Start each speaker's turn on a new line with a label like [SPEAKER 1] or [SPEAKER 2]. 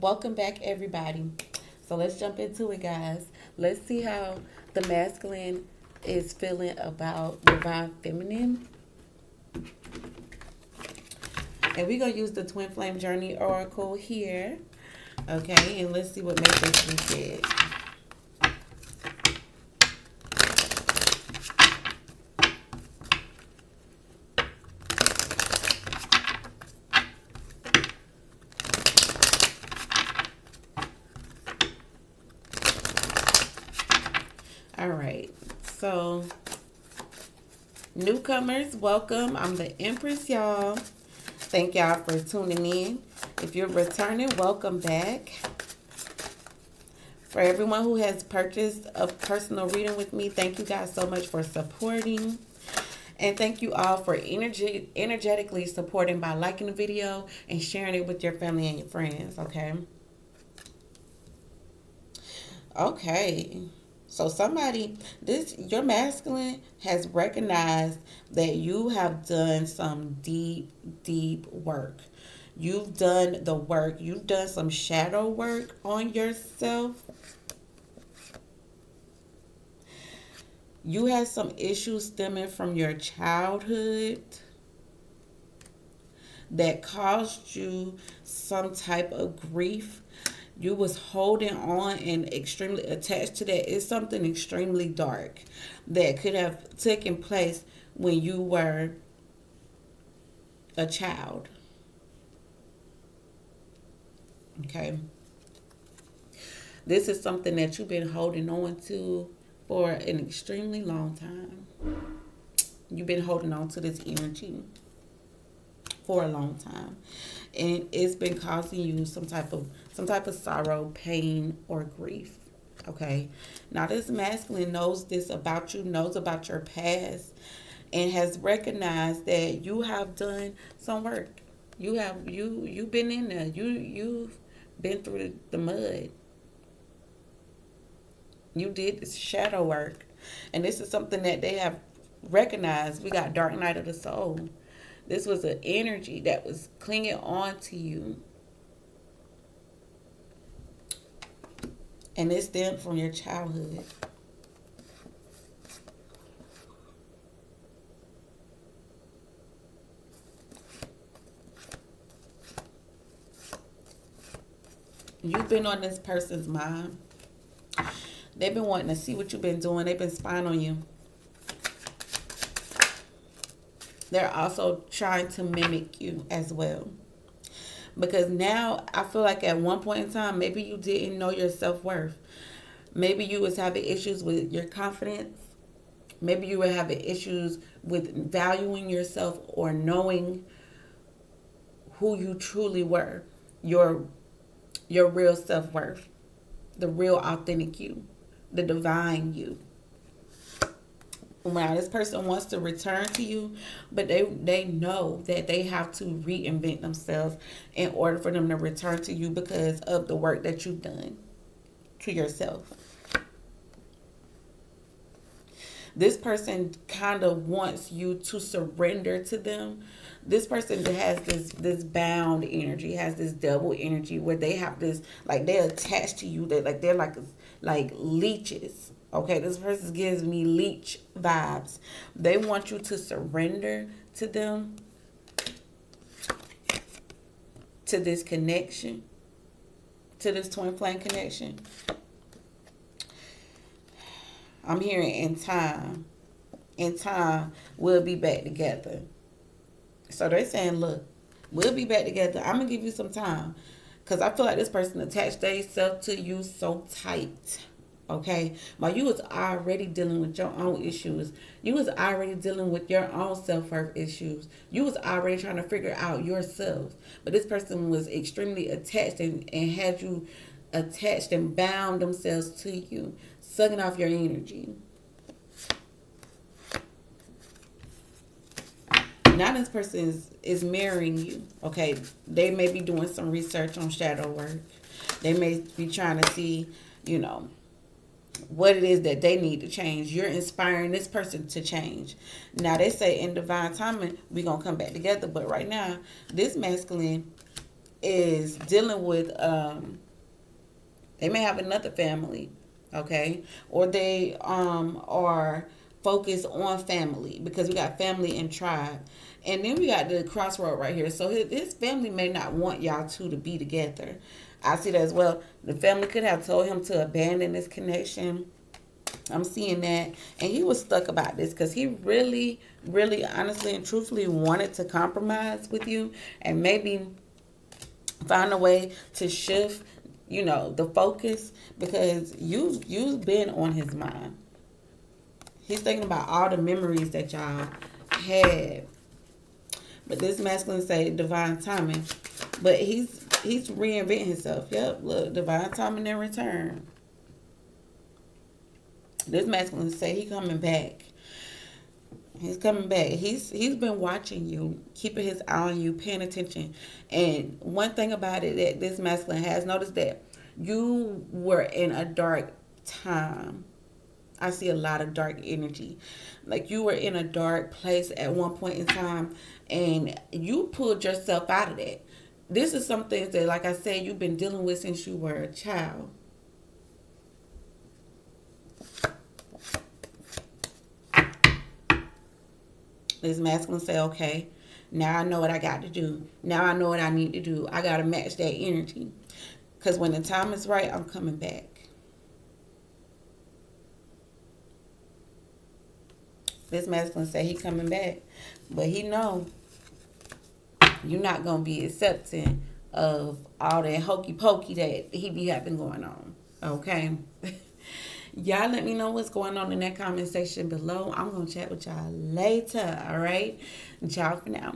[SPEAKER 1] welcome back everybody. So let's jump into it guys. Let's see how the masculine is feeling about divine feminine. And we're gonna use the twin flame journey oracle here okay? And let's see what messages we get All right, so newcomers, welcome. I'm the Empress, y'all. Thank y'all for tuning in. If you're returning, welcome back. For everyone who has purchased a personal reading with me, thank you guys so much for supporting. And thank you all for energy, energetically supporting by liking the video and sharing it with your family and your friends, okay? Okay. So somebody, this your masculine has recognized that you have done some deep, deep work. You've done the work. You've done some shadow work on yourself. You had some issues stemming from your childhood that caused you some type of grief you was holding on and extremely attached to that. Is something extremely dark that could have taken place when you were a child. Okay? This is something that you've been holding on to for an extremely long time. You've been holding on to this energy for a long time. And it's been causing you some type of some type of sorrow pain or grief okay? Now this masculine knows this about you knows about your past and has recognized that you have done some work. You have you you've been in there. You you've been through the mud. You did this shadow work. And this is something that they have recognized. We got dark night of the soul this was an energy that was clinging on to you. And it stemmed from your childhood. You've been on this person's mind. They've been wanting to see what you've been doing. They've been spying on you. They're also trying to mimic you as well. Because now I feel like at one point in time, maybe you didn't know your self-worth. Maybe you was having issues with your confidence. Maybe you were having issues with valuing yourself or knowing who you truly were. Your your real self-worth. The real authentic you. The divine you wow this person wants to return to you but they they know that they have to reinvent themselves in order for them to return to you because of the work that you've done to yourself. This person kind of wants you to surrender to them. This person has this this bound energy has this double energy where they have this like they're attached to you. They like they're like like leeches Okay, this person gives me leech vibes. They want you to surrender to them, to this connection, to this twin flame connection. I'm hearing in time. In time, we'll be back together. So they're saying, look, we'll be back together. I'm going to give you some time. Because I feel like this person attached themselves to you so tight okay? But you was already dealing with your own issues. You was already dealing with your own self-worth issues. You was already trying to figure out yourself. But this person was extremely attached and, and had you attached and bound themselves to you sucking off your energy. Now this person is, is marrying you okay? They may be doing some research on shadow work. They may be trying to see you know what it is that they need to change. You're inspiring this person to change. Now they say in divine timing we're gonna come back together, but right now this masculine is dealing with um they may have another family, okay? Or they um are focused on family because we got family and tribe. And then we got the crossroad right here. So his, his family may not want y'all two to be together. I see that as well. The family could have told him to abandon this connection. I'm seeing that. And he was stuck about this because he really, really, honestly, and truthfully wanted to compromise with you and maybe find a way to shift, you know, the focus because you you've been on his mind. He's thinking about all the memories that y'all had. But this masculine say divine timing. But he's he's reinventing himself. Yep, look, divine timing in return. This masculine say he coming back. He's coming back. He's he's been watching you, keeping his eye on you, paying attention. And one thing about it that this masculine has noticed that you were in a dark time. I see a lot of dark energy. Like you were in a dark place at one point in time and you pulled yourself out of that. This is some things that, like I said, you've been dealing with since you were a child. This masculine say, okay, now I know what I got to do. Now I know what I need to do. I got to match that energy. Because when the time is right, I'm coming back. This masculine say he coming back. But he know you're not to be accepting of all that hokey pokey that he be having going on. Okay? y'all let me know what's going on in that comment section below. I'm to chat with y'all later. All right? Ciao for now.